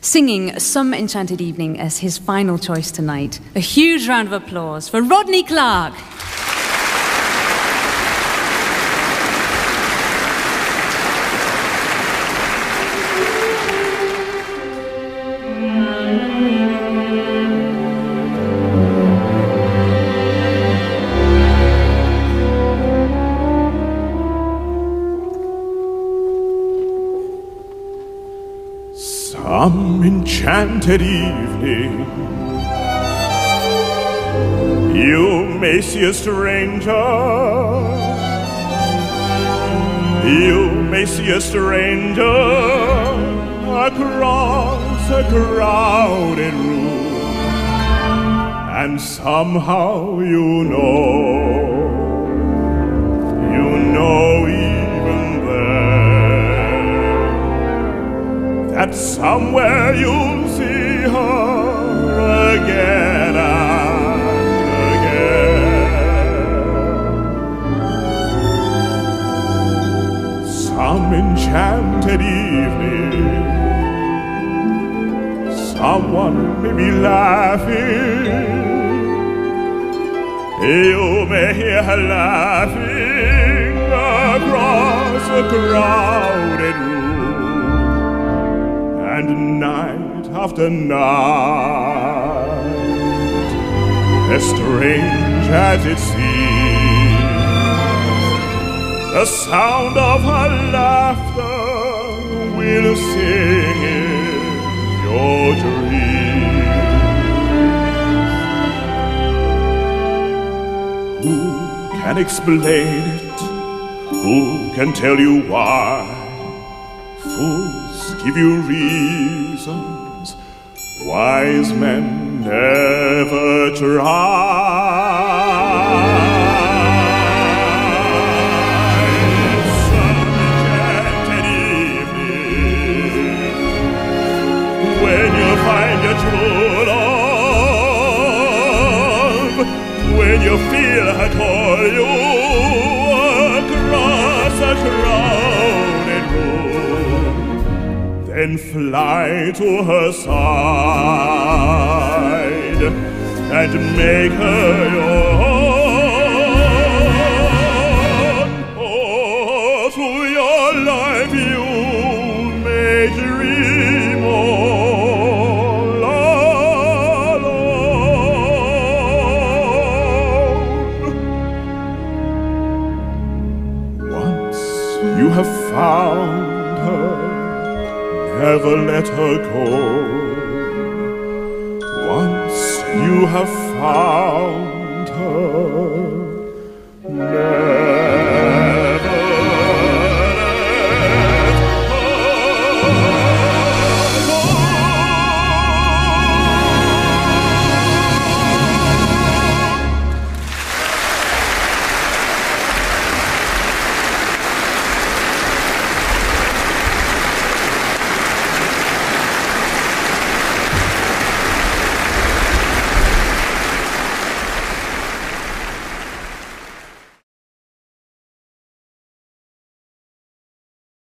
singing Some Enchanted Evening as his final choice tonight. A huge round of applause for Rodney Clarke. Some enchanted evening, you may see a stranger. You may see a stranger across a crowded room, and somehow you know, somewhere you'll see her again and again. Some enchanted evening, someone may be laughing. You may hear her laughing across a crowded room and night after night, as strange as it seems, the sound of her laughter will sing in your dreams. Who can explain it? Who can tell you why? Give you reasons, wise men never try. When you find your true love, when you feel her call then fly to her side and make her your own. Through your life you may dream oh, all alone. Once you have found her never let her go. Once you have found her,